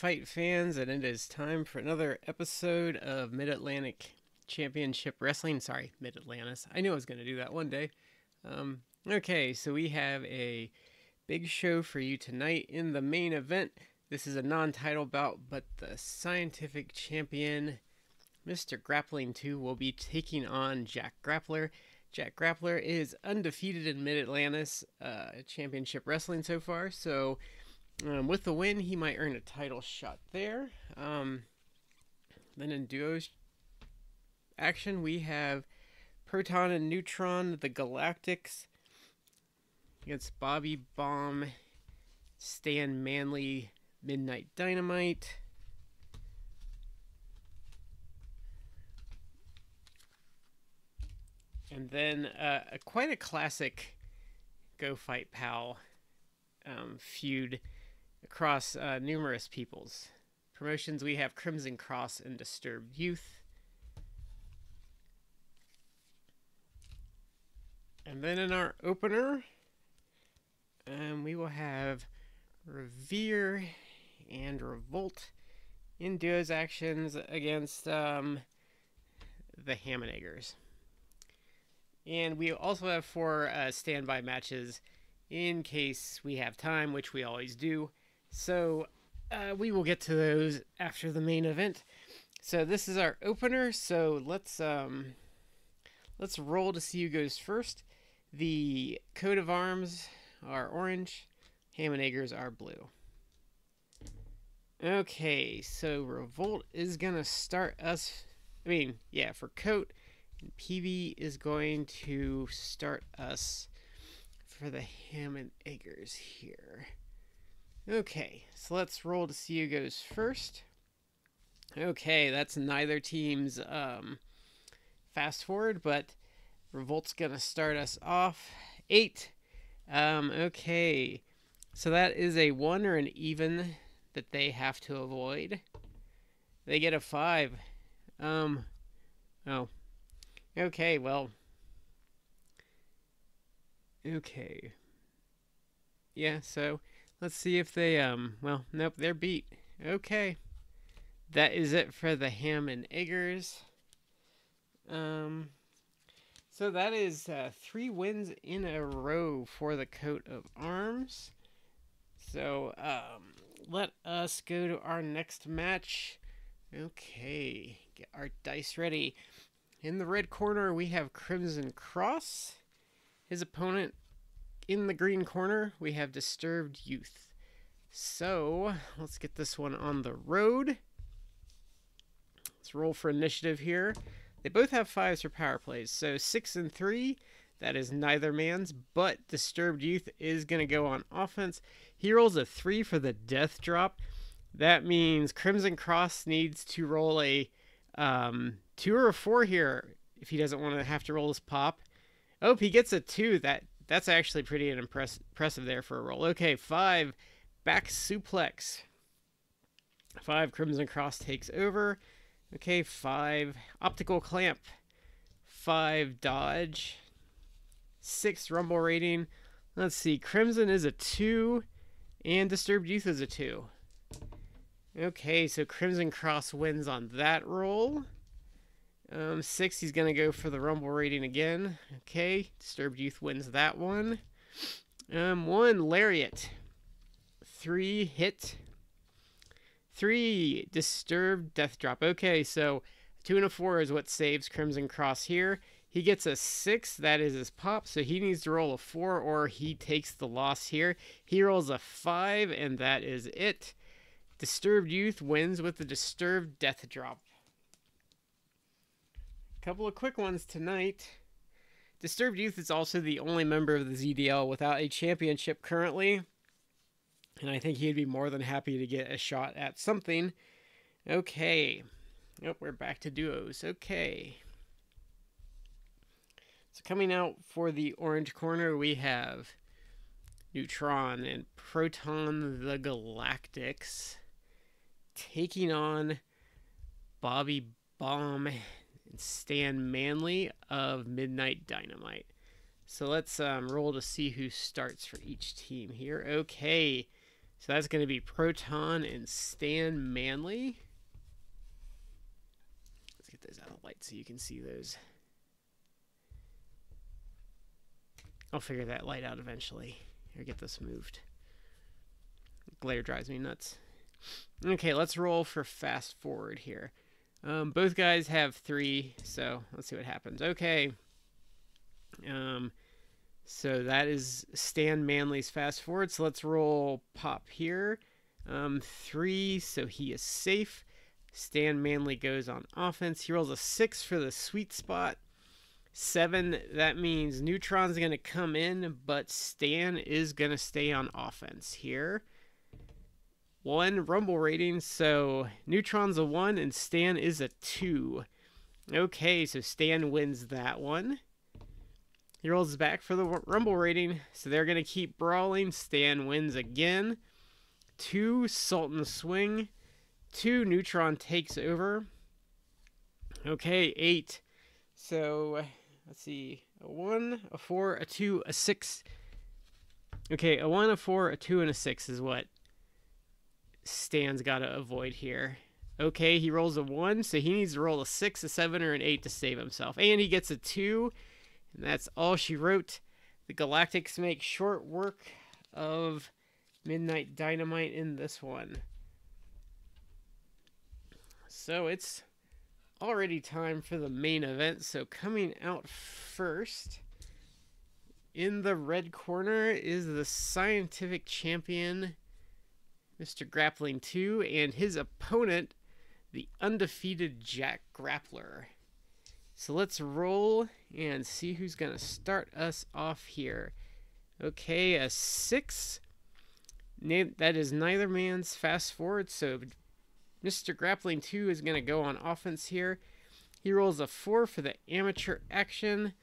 Fight fans, and it is time for another episode of Mid Atlantic Championship Wrestling. Sorry, Mid Atlantis. I knew I was going to do that one day. Um, okay, so we have a big show for you tonight in the main event. This is a non title bout, but the scientific champion, Mr. Grappling 2, will be taking on Jack Grappler. Jack Grappler is undefeated in Mid Atlantis uh, Championship Wrestling so far, so um, with the win, he might earn a title shot there. Um, then in duos action, we have Proton and Neutron, the Galactics, against Bobby Bomb, Stan Manley, Midnight Dynamite. And then uh, a, quite a classic GoFightPow um, feud across uh, numerous peoples. Promotions we have Crimson Cross and Disturbed Youth. And then in our opener, um, we will have Revere and Revolt in duos actions against um, the Hammeneggers. And we also have four uh, standby matches in case we have time, which we always do. So uh, we will get to those after the main event. So this is our opener. So let's um, let's roll to see who goes first. The coat of arms are orange. Hammeneggers are blue. Okay, so Revolt is gonna start us. I mean, yeah, for coat, and PB is going to start us for the Hammond Eggers here. Okay, so let's roll to see who goes first. Okay, that's neither team's um, fast forward, but Revolt's gonna start us off. Eight. Um, okay, so that is a one or an even that they have to avoid. They get a five. Um, oh. Okay, well. Okay. Yeah, so Let's see if they, um, well, nope, they're beat. Okay. That is it for the Ham and Eggers. Um, so that is uh, three wins in a row for the coat of arms. So um, let us go to our next match. Okay, get our dice ready. In the red corner, we have Crimson Cross. His opponent in the green corner, we have Disturbed Youth. So, let's get this one on the road. Let's roll for initiative here. They both have fives for power plays. So, six and three, that is neither man's, but Disturbed Youth is going to go on offense. He rolls a three for the death drop. That means Crimson Cross needs to roll a um, two or a four here if he doesn't want to have to roll his pop. Oh, he gets a two. That that's actually pretty impress- impressive there for a roll. Okay, five, back suplex. Five, Crimson Cross takes over. Okay, five, optical clamp. Five, dodge. Six, rumble rating. Let's see, Crimson is a two, and Disturbed Youth is a two. Okay, so Crimson Cross wins on that roll. Um, six, he's going to go for the Rumble rating again. Okay, Disturbed Youth wins that one. Um, one, Lariat. Three, hit. Three, Disturbed Death Drop. Okay, so two and a four is what saves Crimson Cross here. He gets a six, that is his pop, so he needs to roll a four or he takes the loss here. He rolls a five, and that is it. Disturbed Youth wins with the Disturbed Death Drop. Couple of quick ones tonight. Disturbed Youth is also the only member of the ZDL without a championship currently. And I think he'd be more than happy to get a shot at something. Okay. Nope, we're back to duos. Okay. So coming out for the orange corner, we have Neutron and Proton the Galactics taking on Bobby Bomb and Stan Manley of Midnight Dynamite. So let's um, roll to see who starts for each team here. Okay, So that's going to be Proton and Stan Manley. Let's get those out of light so you can see those. I'll figure that light out eventually. Here, get this moved. Glare drives me nuts. Okay, let's roll for fast forward here. Um, both guys have three, so let's see what happens. Okay. Um, so that is Stan Manley's fast forward. So let's roll pop here. Um, three, so he is safe. Stan Manley goes on offense. He rolls a six for the sweet spot. Seven, that means Neutron's going to come in, but Stan is going to stay on offense here. One rumble rating, so Neutron's a one and Stan is a two. Okay, so Stan wins that one. He rolls back for the rumble rating, so they're going to keep brawling. Stan wins again. Two, Sultan swing. Two, Neutron takes over. Okay, eight. So let's see, a one, a four, a two, a six. Okay, a one, a four, a two, and a six is what Stan's got to avoid here. Okay, he rolls a one, so he needs to roll a six, a seven, or an eight to save himself. And he gets a two, and that's all she wrote. The Galactics make short work of Midnight Dynamite in this one. So it's already time for the main event. So coming out first in the red corner is the scientific champion, Mr. Grappling 2, and his opponent, the undefeated Jack Grappler. So let's roll and see who's going to start us off here. Okay, a 6. That is neither man's fast forward, so Mr. Grappling 2 is going to go on offense here. He rolls a 4 for the amateur action,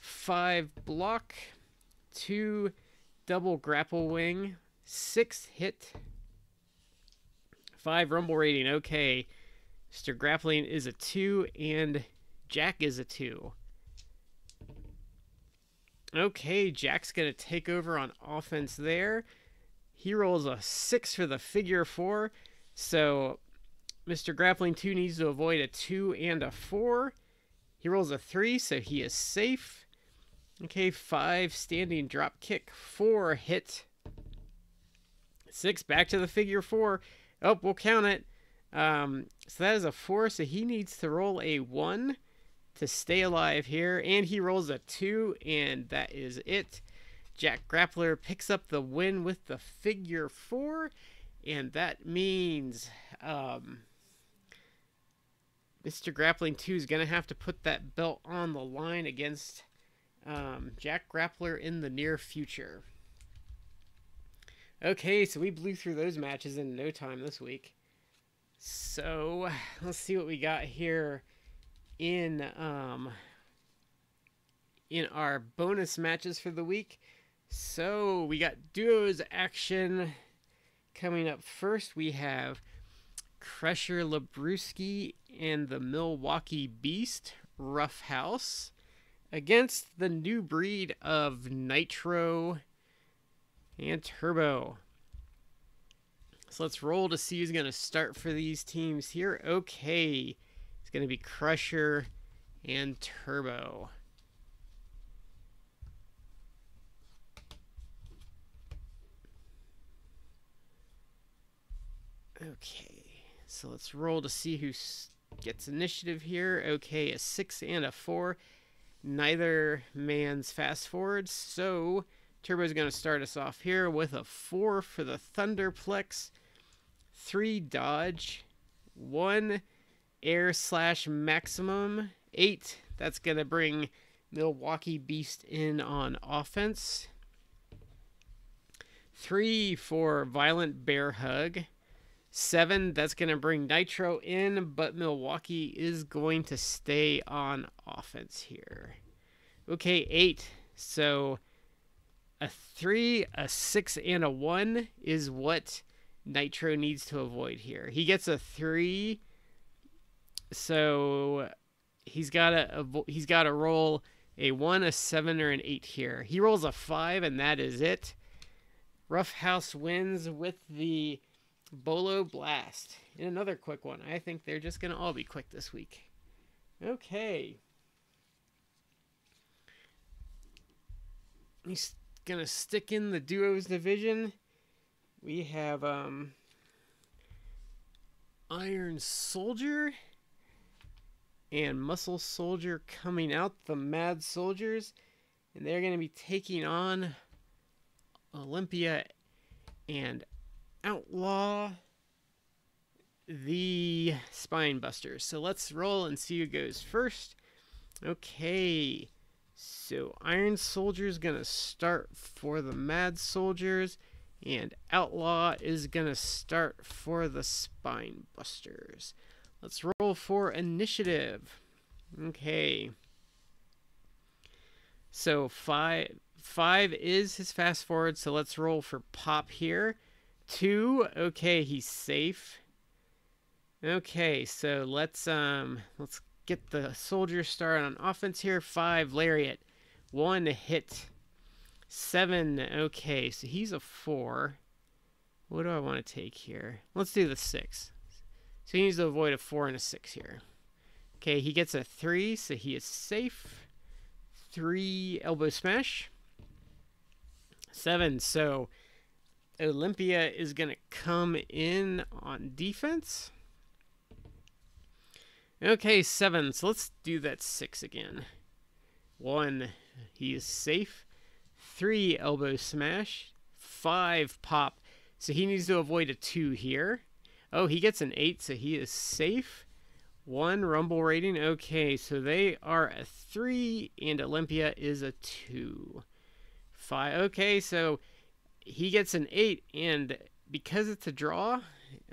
5 block, 2 double grapple wing, 6 hit, 5 rumble rating. Okay, Mr. Grappling is a 2 and Jack is a 2. Okay, Jack's going to take over on offense there. He rolls a 6 for the figure 4. So Mr. Grappling 2 needs to avoid a 2 and a 4. He rolls a 3, so he is safe. Okay, 5 standing drop kick, 4 hit. 6 back to the figure 4. Oh, we'll count it. Um, so that is a 4, so he needs to roll a 1 to stay alive here. And he rolls a 2, and that is it. Jack Grappler picks up the win with the figure 4. And that means um, Mr. Grappling 2 is going to have to put that belt on the line against um, Jack Grappler in the near future. Okay, so we blew through those matches in no time this week. So let's see what we got here in um, in our bonus matches for the week. So we got duos action coming up first. We have Crusher Labruski and the Milwaukee Beast, Rough House, against the new breed of Nitro and Turbo. So let's roll to see who's going to start for these teams here. Okay, it's going to be Crusher and Turbo. Okay. So let's roll to see who gets initiative here. Okay, a 6 and a 4. Neither man's fast forward, So Turbo's going to start us off here with a 4 for the Thunderplex, 3 dodge, 1 air slash maximum, 8. That's going to bring Milwaukee Beast in on offense. 3 for Violent Bear Hug. Seven, that's going to bring Nitro in, but Milwaukee is going to stay on offense here. Okay, eight. So a three, a six, and a one is what Nitro needs to avoid here. He gets a three, so he's got to he's got to roll a one, a seven, or an eight here. He rolls a five, and that is it. Roughhouse wins with the Bolo Blast. And another quick one. I think they're just going to all be quick this week. Okay. To stick in the duos division. We have um, Iron Soldier and Muscle Soldier coming out, the Mad Soldiers. And they're to be taking on Olympia and Outlaw the Spine Busters. So let's roll and see who goes first. Okay. So Iron Soldier is going to start for the Mad Soldiers. And Outlaw is going to start for the Spine Busters. Let's roll for initiative. Okay. So five five is his fast forward, so let's roll for pop here. Two, okay, he's safe. Okay, so let's um let's get the soldier started on offense here. Five, lariat. One hit. Seven, okay, so he's a four. What do I want to take here? Let's do the six. So he needs to avoid a four and a six here. Okay, he gets a three, so he is safe. Three elbow smash. Seven, so Olympia is going to come in on defense. Okay, seven. So let's do that six again. One, he is safe. Three, elbow smash. Five, pop. So he needs to avoid a two here. Oh, he gets an eight, so he is safe. One rumble rating. Okay, so they are a three, and Olympia is a two. Five. Okay, so he gets an eight, and because it's a draw,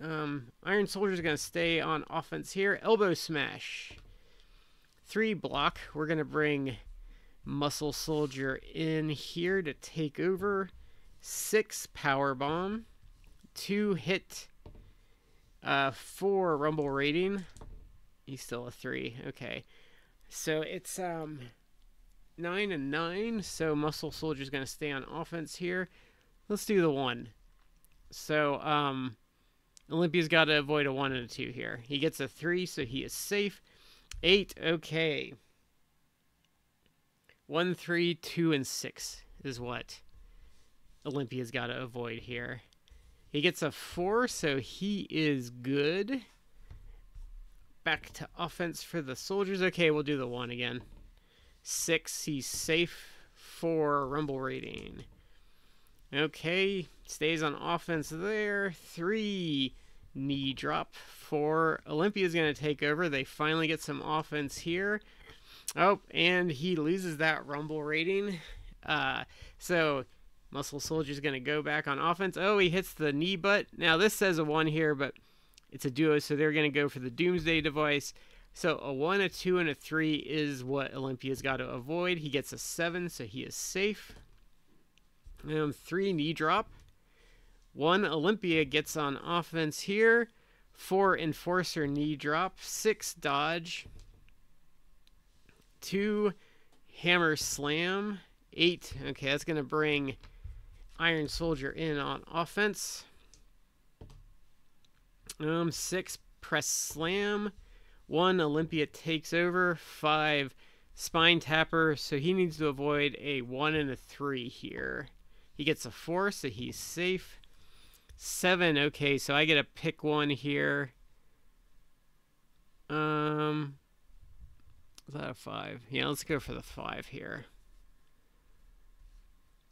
um, Iron Soldier's going to stay on offense here. Elbow smash. Three block. We're going to bring Muscle Soldier in here to take over. Six power bomb. Two hit. Uh, four rumble rating. He's still a three. Okay. So it's um nine and nine. So Muscle Soldier's going to stay on offense here. Let's do the one. So um Olympia's got to avoid a 1 and a 2 here. He gets a 3, so he is safe. 8, okay. 1, 3, 2, and 6 is what Olympia's got to avoid here. He gets a 4, so he is good. Back to offense for the soldiers. Okay, we'll do the 1 again. 6, he's safe. 4, rumble rating. Okay, stays on offense there. Three, knee drop. Four, Olympia's going to take over. They finally get some offense here. Oh, and he loses that rumble rating. Uh, so Muscle Soldier's going to go back on offense. Oh, he hits the knee butt. Now, this says a one here, but it's a duo, so they're going to go for the Doomsday device. So a one, a two, and a three is what Olympia's got to avoid. He gets a seven, so he is safe. Um, three knee drop. One Olympia gets on offense here. Four enforcer knee drop. Six dodge. Two hammer slam. Eight. Okay, that's going to bring Iron Soldier in on offense. Um, six press slam. One Olympia takes over. Five spine tapper. So he needs to avoid a one and a three here. He gets a four, so he's safe. Seven, okay, so I get to pick one here. Um, is that a five? Yeah, let's go for the five here.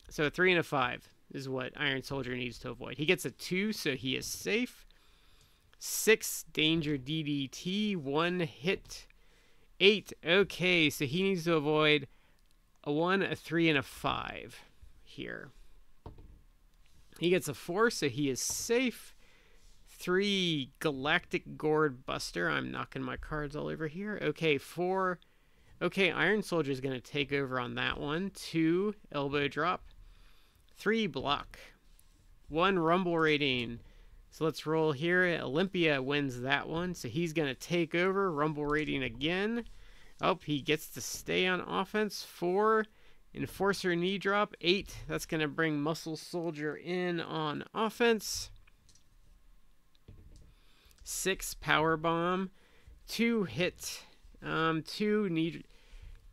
So a three and a five is what Iron Soldier needs to avoid. He gets a two, so he is safe. Six, danger DDT, one hit. Eight, okay, so he needs to avoid a one, a three, and a five here. He gets a four, so he is safe. Three, Galactic Gourd Buster. I'm knocking my cards all over here. Okay, four. Okay, Iron Soldier is going to take over on that one. Two, Elbow Drop. Three, Block. One, Rumble Rating. So let's roll here. Olympia wins that one, so he's going to take over. Rumble Rating again. Oh, he gets to stay on offense. Four, Enforcer knee drop, 8. That's going to bring Muscle Soldier in on offense. 6 Power Bomb, 2 hit, um, 2 knee,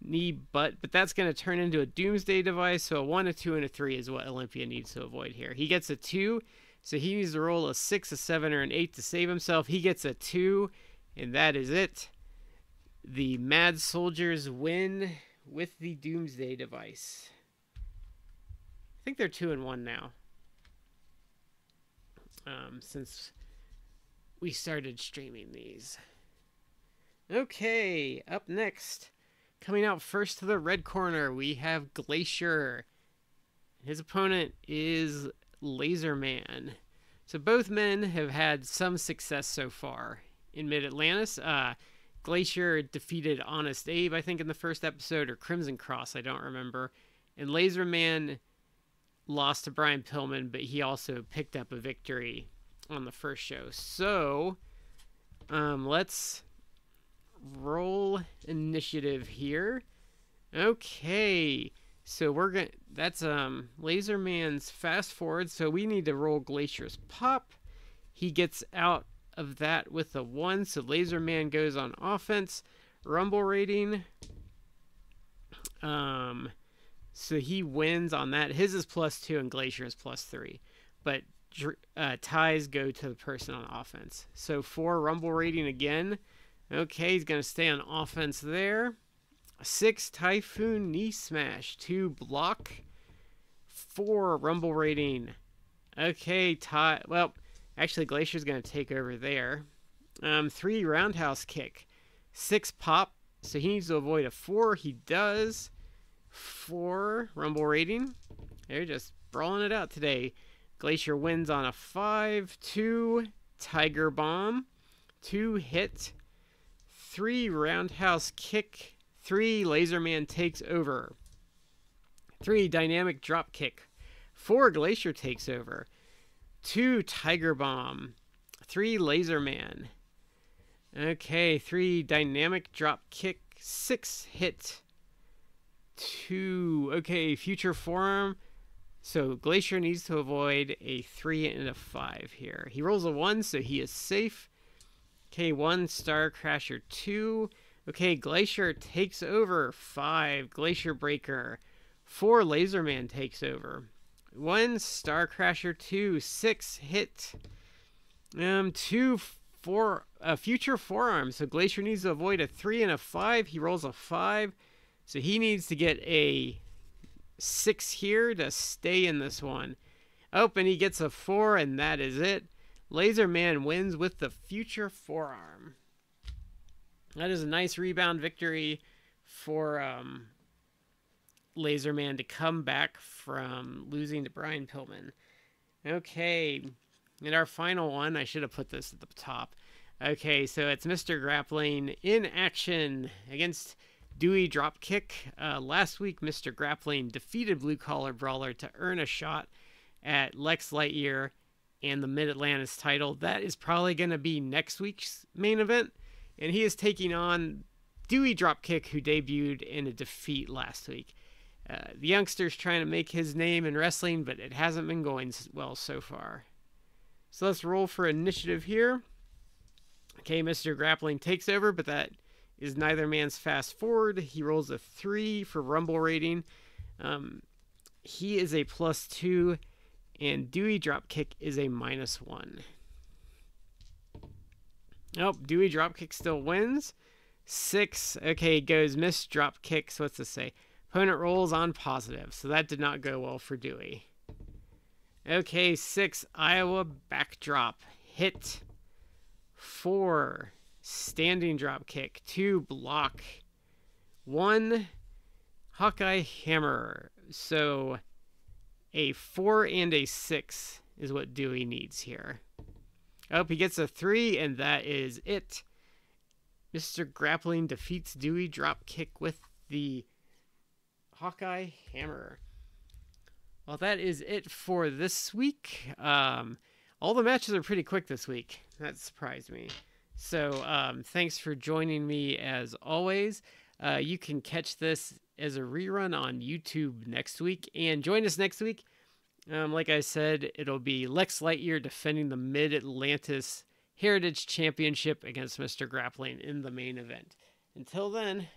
knee butt, but that's going to turn into a Doomsday device, so a 1, a 2, and a 3 is what Olympia needs to avoid here. He gets a 2, so he needs to roll a 6, a 7, or an 8 to save himself. He gets a 2, and that is it. The Mad Soldiers win with the Doomsday device. I think they're two and one now. Um, since we started streaming these. Okay, up next, coming out first to the red corner, we have Glacier. His opponent is Laser Man. So both men have had some success so far in Mid Atlantis. Uh, Glacier defeated Honest Abe, I think, in the first episode, or Crimson Cross, I don't remember. And Laserman lost to Brian Pillman, but he also picked up a victory on the first show. So, um, let's roll initiative here. Okay. So we're going to that's um Laserman's fast forward, so we need to roll Glacier's pop. He gets out of that with a 1. So Laser Man goes on offense. Rumble rating. Um, so he wins on that. His is plus 2 and Glacier is plus 3. But uh, ties go to the person on offense. So 4 Rumble rating again. Okay, he's going to stay on offense there. 6 Typhoon Knee Smash. 2 Block. 4 Rumble rating. Okay, tie. Well, Actually, Glacier's going to take over there. Um, three roundhouse kick. Six pop. So he needs to avoid a four. He does. Four rumble rating. They're just brawling it out today. Glacier wins on a five. Two tiger bomb. Two hit. Three roundhouse kick. Three laserman takes over. Three dynamic drop kick. Four glacier takes over two Tiger Bomb, three Laser Man. Okay, three Dynamic Drop Kick, six Hit, two. Okay, Future Forearm. So Glacier needs to avoid a three and a five here. He rolls a one, so he is safe. Okay, one Star Crasher, two. Okay, Glacier takes over. Five, Glacier Breaker. Four, Laserman takes over. One Star Crasher, two six hit. Um, two four a future forearm. So Glacier needs to avoid a three and a five. He rolls a five, so he needs to get a six here to stay in this one. Oh, and he gets a four, and that is it. Laser Man wins with the future forearm. That is a nice rebound victory for um, Laserman to come back from losing to Brian Pillman. Okay, and our final one, I should have put this at the top. Okay, so it's Mr. Grappling in action against Dewey Dropkick. Uh, last week, Mr. Grappling defeated Blue Collar Brawler to earn a shot at Lex Lightyear and the Mid Atlantis title. That is probably going to be next week's main event. And he is taking on Dewey Dropkick, who debuted in a defeat last week. Uh, the youngster's trying to make his name in wrestling, but it hasn't been going well so far. So let's roll for initiative here. Okay, Mr. Grappling takes over, but that is neither man's fast forward. He rolls a three for Rumble rating. Um, he is a plus two, and Dewey Dropkick is a minus one. Nope, Dewey Dropkick still wins. Six. Okay, goes Miss Dropkick. So what's this say? Opponent rolls on positive, so that did not go well for Dewey. Okay, six, Iowa backdrop. Hit. Four, standing drop kick. Two, block. One, Hawkeye hammer. So a four and a six is what Dewey needs here. Oh, he gets a three, and that is it. Mr. Grappling defeats Dewey drop kick with the Hawkeye Hammer. Well, that is it for this week. Um, all the matches are pretty quick this week. That surprised me. So, um, thanks for joining me as always. Uh, you can catch this as a rerun on YouTube next week. And join us next week. Um, like I said, it'll be Lex Lightyear defending the Mid Atlantis Heritage Championship against Mr. Grappling in the main event. Until then,